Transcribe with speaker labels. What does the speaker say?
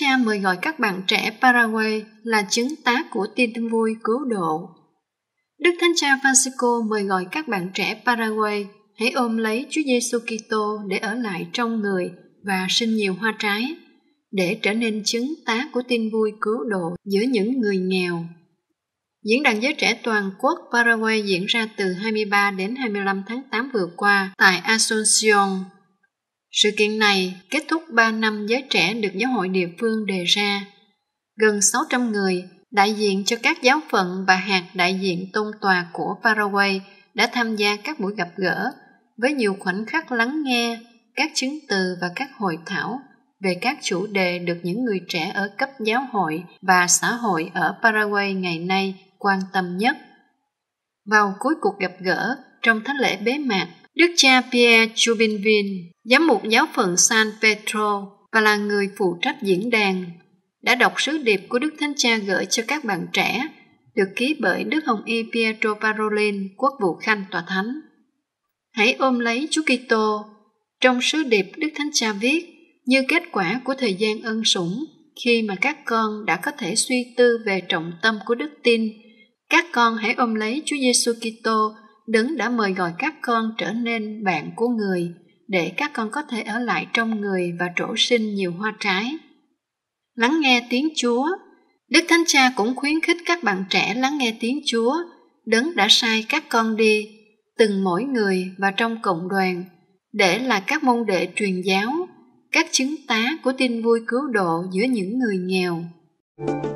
Speaker 1: Cha mời gọi các bạn trẻ Paraguay là chứng tá của tin vui cứu độ. Đức Thánh Cha Francisco mời gọi các bạn trẻ Paraguay hãy ôm lấy Chúa Giêsu Kitô để ở lại trong người và sinh nhiều hoa trái, để trở nên chứng tá của tin vui cứu độ giữa những người nghèo. Diễn đàn giới trẻ toàn quốc Paraguay diễn ra từ 23 đến 25 tháng 8 vừa qua tại Asunción. Sự kiện này kết thúc 3 năm giới trẻ được giáo hội địa phương đề ra. Gần 600 người, đại diện cho các giáo phận và hạt đại diện tôn tòa của Paraguay đã tham gia các buổi gặp gỡ với nhiều khoảnh khắc lắng nghe, các chứng từ và các hội thảo về các chủ đề được những người trẻ ở cấp giáo hội và xã hội ở Paraguay ngày nay quan tâm nhất. Vào cuối cuộc gặp gỡ, trong thánh lễ bế mạc, Đức cha Pierre Chubinvin, giám mục giáo phận San Pedro và là người phụ trách diễn đàn, đã đọc sứ điệp của Đức Thánh Cha gửi cho các bạn trẻ, được ký bởi Đức Hồng Y Pietro Parolin, quốc vụ khanh tòa thánh. Hãy ôm lấy Chúa Kitô. Trong sứ điệp Đức Thánh Cha viết, như kết quả của thời gian ân sủng, khi mà các con đã có thể suy tư về trọng tâm của đức tin, các con hãy ôm lấy Chúa Giêsu Kitô, đấng đã mời gọi các con trở nên bạn của người, để các con có thể ở lại trong người và trổ sinh nhiều hoa trái. Lắng nghe tiếng Chúa Đức Thánh Cha cũng khuyến khích các bạn trẻ lắng nghe tiếng Chúa, đấng đã sai các con đi từng mỗi người và trong cộng đoàn để là các môn đệ truyền giáo, các chứng tá của tin vui cứu độ giữa những người nghèo. thank you